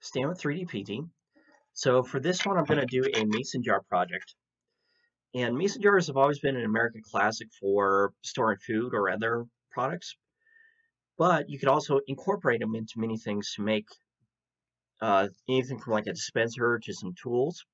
Stan with 3D printing. So for this one, I'm going to do a mason jar project. And mason jars have always been an American classic for storing food or other products. But you could also incorporate them into many things to make uh, anything from like a dispenser to some tools.